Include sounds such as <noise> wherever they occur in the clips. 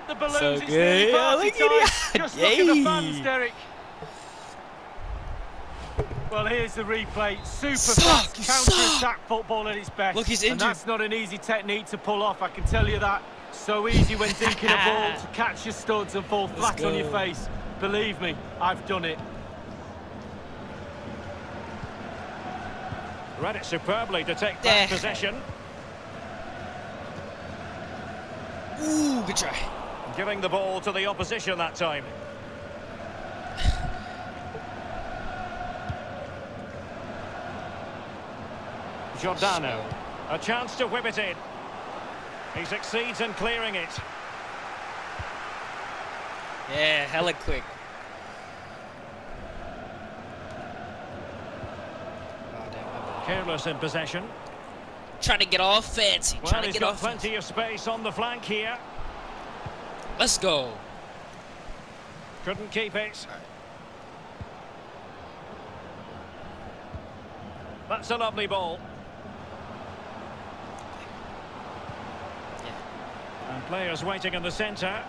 up the balloons. So it's good. Yeah, look at time. that. Just look at the Yay. fans, Derek. Well, here's the replay. Super Suck, fast counter-attack football at its best. Look, he's And that's not an easy technique to pull off, I can tell you that. So easy when dinking a ball <laughs> to catch your studs and fall Let's flat on your face. Believe me, I've done it. Read it superbly to take back possession. Ooh, good try. Giving the ball to the opposition that time. <sighs> Giordano. A chance to whip it in. He succeeds in clearing it. Yeah, hella quick. Damn, my bad. Careless in possession. Trying to get off fancy. Well, trying to get off. plenty of space on the flank here. Let's go. Couldn't keep it. That's a lovely ball. Yeah. And players waiting in the centre.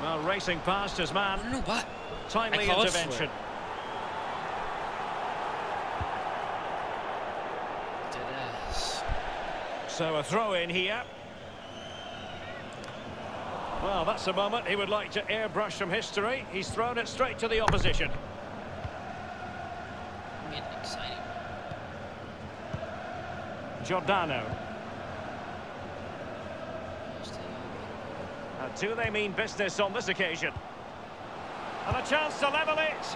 Well, racing past his man. what. Timely I called for intervention. So a throw in here. Well, that's a moment he would like to airbrush from history. He's thrown it straight to the opposition. Getting excited. Giordano. Do they mean business on this occasion? And a chance to level it.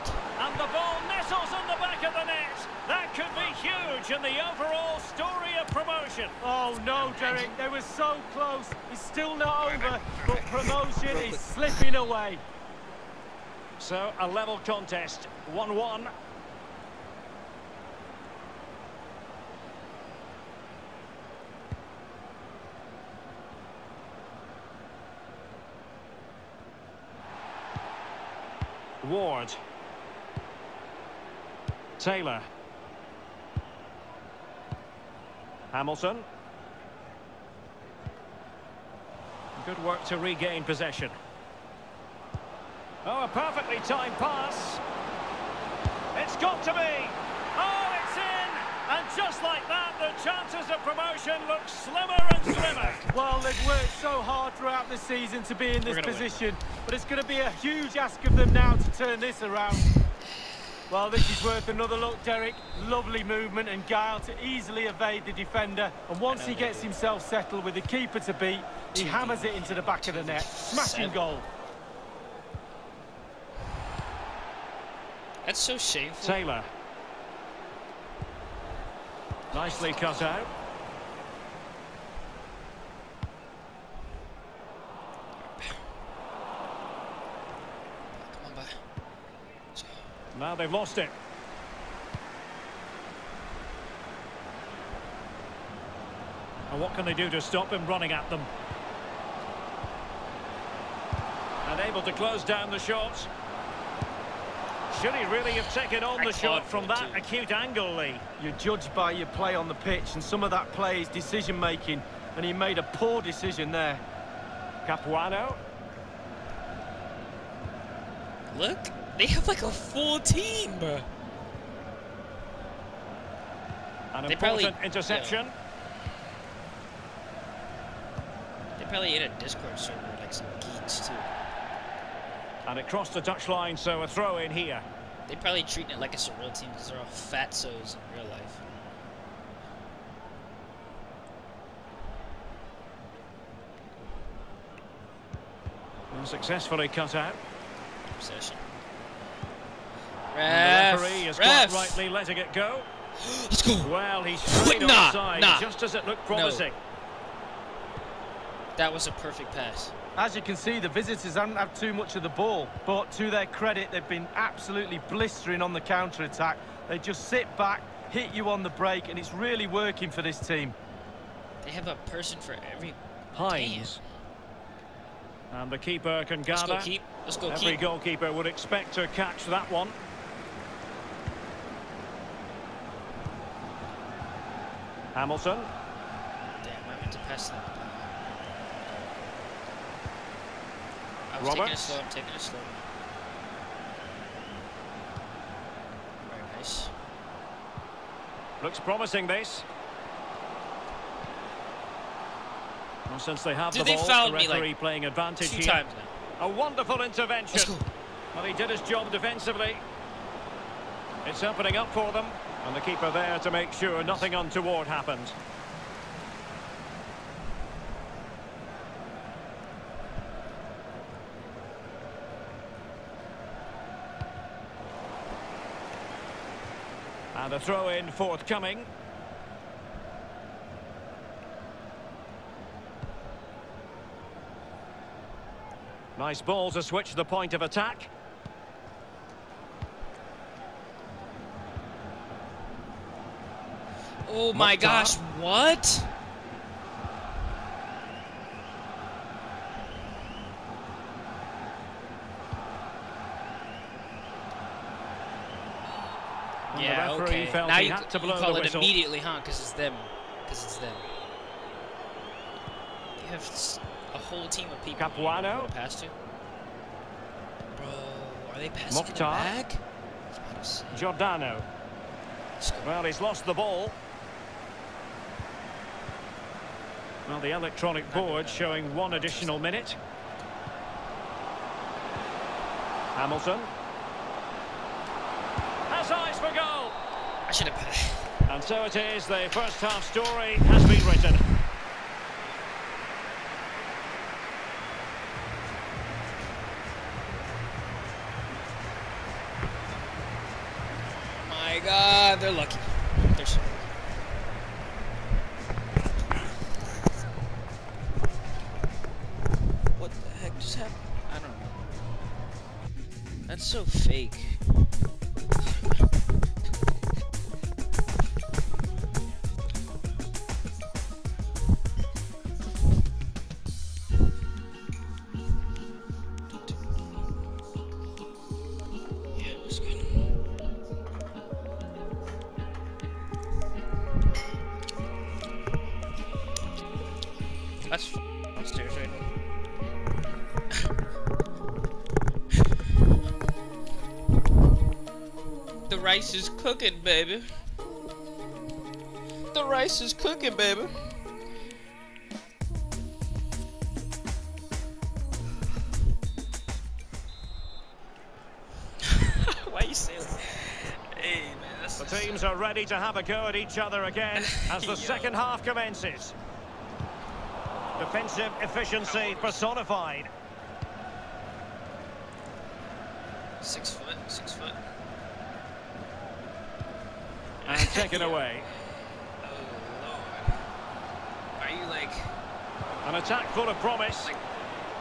And the ball nestles in the back of the net. That could be huge in the overall story of promotion. Oh no, Derek, they were so close. It's still not over, but promotion is slipping away. So a level contest, 1-1. Ward. Taylor. Hamilton. Good work to regain possession. Oh, a perfectly timed pass. It's got to be. Oh, it's in. And just like that, the chances of promotion look slimmer. Well, they've worked so hard throughout the season to be in this We're win. position, but it's going to be a huge ask of them now to turn this around. Well, this is worth another look, Derek. Lovely movement and guile to easily evade the defender. And once he gets himself settled with the keeper to beat, he hammers it into the back of the net. Smashing goal. That's so shameful. Taylor. Nicely cut out. Come on, bye. Let's go. Now they've lost it. And what can they do to stop him running at them? And able to close down the shot. Should he really have taken on the shot from that acute angle, Lee? You're judged by your play on the pitch, and some of that play is decision-making, and he made a poor decision there. Capuano. Look, they have like a full team, bro. An They important probably- interception. They probably in a Discord server like some geeks too. And it crossed the touchline, so a throw in here. They probably treating it like it's a real team because they're all fatsos in real life. Successfully cut out. Obsession. And the Ref, referee has ref. rightly letting it go. <gasps> Let's go. Well, he's straight Nah, offside, nah. just as it looked promising. That was a perfect pass. As you can see, the visitors haven't had too much of the ball, but to their credit, they've been absolutely blistering on the counter-attack. They just sit back, hit you on the break, and it's really working for this team. They have a person for every. Hines. And the keeper can gather. Let's go keep. Let's go Every keep. goalkeeper would expect to catch that one. Hamilton. Damn, I meant to pass that. Uh, I was taking it Roberts. slow. I'm taking it slow. Very nice. Looks promising, this. Well, since they have Did the ball, the me, like, referee playing advantage here. times. A wonderful intervention. Well, he did his job defensively. It's opening up for them. And the keeper there to make sure nothing untoward happened. And a throw-in forthcoming. Nice ball to switch the point of attack. Oh my Mokhtar. gosh, what? And yeah, okay. now you, had to you call it whistle. immediately, huh? Because it's them. Because it's them. They have a whole team of people. you know Capuano. who to pass to. Bro, are they passing it Mokhtar. back? I was about to say. Giordano. Let's. Well, he's lost the ball. Well, the electronic board showing one additional minute. Hamilton. Has eyes for goal. I should have. And so it is, the first half story has been written. Happened? I don't know. That's so fake. Yeah, it good. That's upstairs right now. Rice is cooking, baby. The rice is cooking, baby. <laughs> Why you say? Hey, man, The teams are ready to have a go at each other again <laughs> as the second half commences. Defensive efficiency personified. Six foot, six foot. And taken away. Oh <laughs> lord. Are you like An attack full of promise. like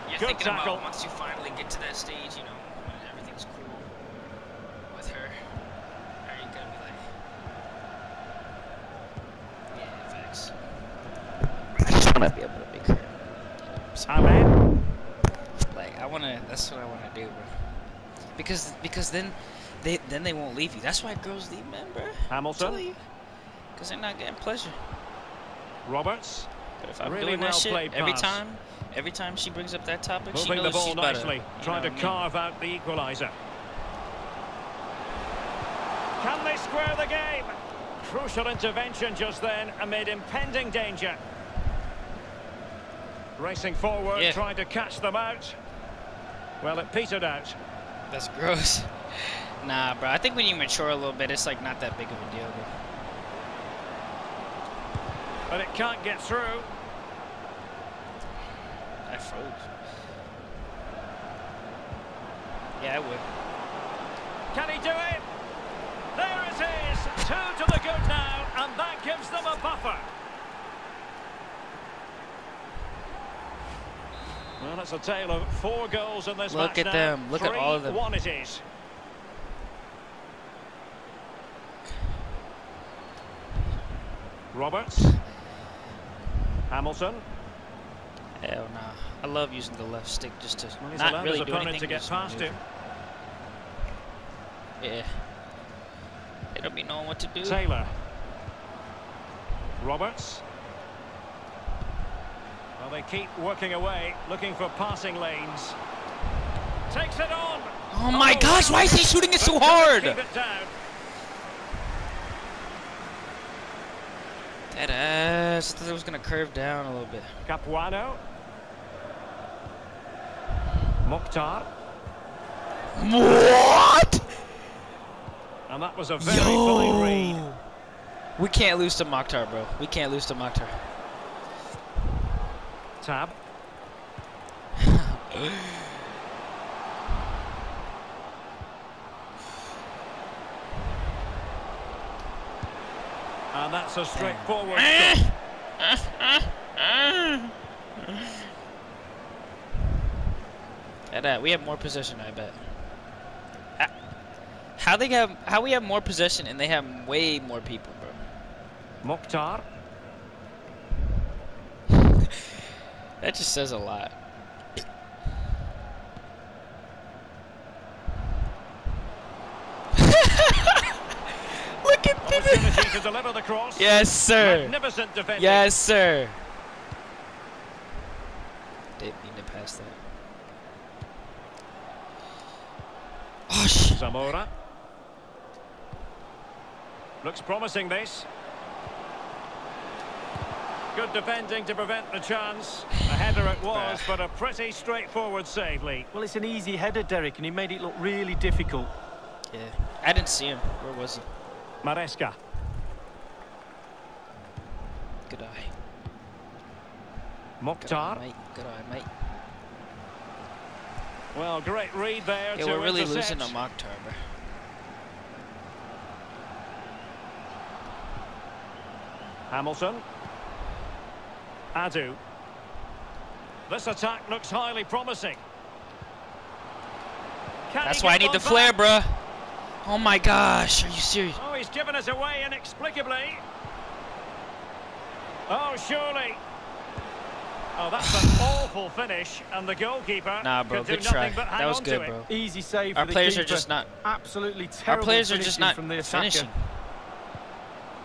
you're Good thinking tackle. about once you finally get to that stage, you know, when everything's cool with her? Are you gonna be like Yeah, facts. I just wanna be able to make her Ahmed. like I wanna that's what I wanna do, bro. Because because then they then they won't leave you. That's why girls leave men, bro. Hamilton. Because they're not getting pleasure. Roberts. But if I'm Really doing that shit played every pass. time, every time she brings up that topic, she Moving knows the ball she's nicely. you Trying to I mean? carve out the equaliser. Can they square the game? Crucial intervention just then amid impending danger. Racing forward, Yeah. trying to catch them out. Well, it petered out. That's gross. Nah, bro. I think when you mature a little bit, it's like not that big of a deal, bro. But it can't get through. I froze. Yeah, I would. Can he do it? There it is. Two to the good now, and that gives them a buffer. Well, it's a tale of four goals in this Look match at now. them. Look at all of them. 3-1 it is. Roberts. Hamilton. Hell nah. I love using the left stick just to Well, not really do anything. to get past him. Yeah. They don't be knowing what to do. Taylor. Roberts. Well, they keep working away, looking for passing lanes. Takes it on. Oh my oh. gosh, why is he shooting it so hard? Keep it down. That ass. I thought it was gonna curve down a little bit. Capuano. Mokhtar. What? And that was a very fine read. We can't lose to Mokhtar, bro. We can't lose to Mokhtar. Tab. <laughs> And that's a straightforward Eh. stop. And, uh, we have more possession, I bet. Uh, How they have? How we have more possession and they have way more people, bro? Mokhtar. <laughs> That just says a lot. Look at this. Opportunity to deliver the cross. Yes, sir. Magnificent defending. Yes, sir. Didn't mean to pass that. Oh, shit. Zamora. Looks promising this. Good defending to prevent the chance. A header it was, but a pretty straightforward save, Lee. Well, it's an easy header, Derek, and he made it look really difficult. Yeah. I didn't see him. Where was he? Maresca. Good eye. Good eye, Mokhtar. mate. Good eye, mate. Well, great read there Yeah, to we're really intercept. losing to Mokhtar, bro. Hamilton. Adu. This attack looks highly promising. Can That's why I need the one flare, back? bruh. Oh my gosh, are you serious? Oh, he's given us away inexplicably. Oh, surely. Oh, that's an <sighs> awful finish, and the goalkeeper Nah, bro, could do good nothing try. but hang That was on good, to it. bro. Easy save Our for the players are just not. Absolutely terrible. Our players are just not from the attacker. finishing.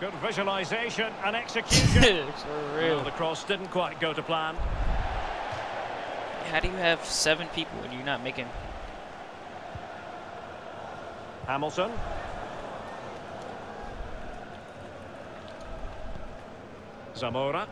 Good visualisation and <laughs> execution. For well, real. the cross didn't quite go to plan. How do you have seven people and you're not making? Hamilton. Zamora.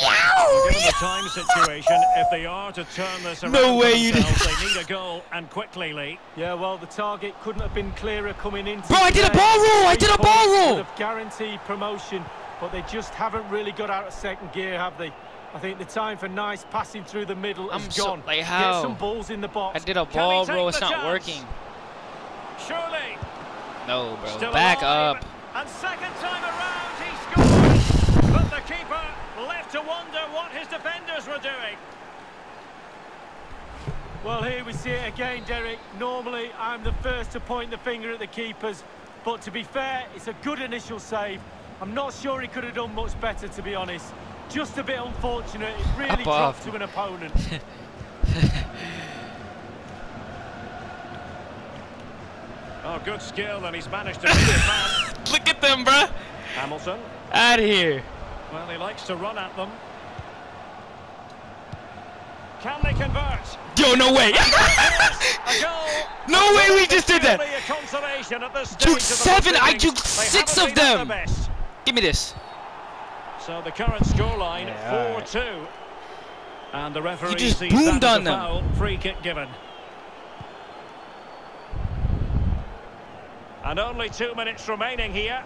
Well, given the time situation, if they are to turn this around No way you themselves, they need a goal and quickly, Lee. Yeah, well, the target couldn't have been clearer coming in. Bro, I did a ball roll, I did a ball roll. would have guaranteed promotion, but they just haven't really got out of second gear, have they? I think the time for nice passing through the middle I'm has so- gone. like, Get some balls in the box. I did a ball roll. It's not chance? working. Surely. No, bro. Still Back alive. up. And second time around, he scores. But the keeper left to wonder what his defenders were doing. Well, here we see it again, Derek. Normally, I'm the first to point the finger at the keepers, but to be fair, it's a good initial save. I'm not sure he could have done much better, to be honest. Just a bit unfortunate. It really Up off. dropped to an opponent. <laughs> Oh, good skill, and he's managed to read it back. <laughs> Look at them, bruh. Hamilton. Out of here. Well, he likes to run at them. Can they convert? Yo, no way. <laughs> A goal. <laughs> no way we just did that. Surely a consolation at this stage Juked seven, I juked six of them. best. Give me this. So the current scoreline, Yeah, 4-2. And the referee just sees boomed on them. foul. Free kick given. And only two minutes remaining here.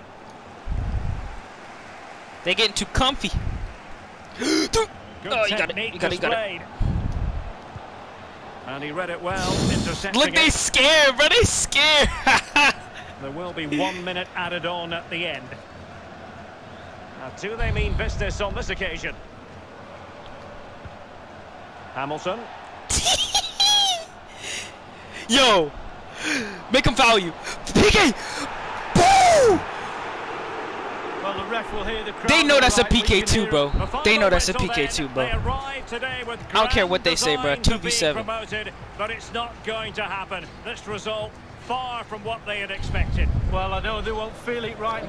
They're getting too comfy. <gasps> Good Oh, you got it, you got it, you got it. And he read it well, intercepting Look, they scared, bro. They scared. <laughs> <laughs> There will be one minute added on at the end. Now, do they mean business on this occasion? Hamilton. <laughs> Yo, make them foul you. PK. Boo! well, the ref will hear the crowd. They know that's a all right. We PK can too, bro. it. The final They know that's a PK then. too, bro. They arrive today with I don't care what they say, bro. design to be 2v7. Promoted, but it's not going to happen. This result far from what they had expected. Well, I know they won't feel it right now.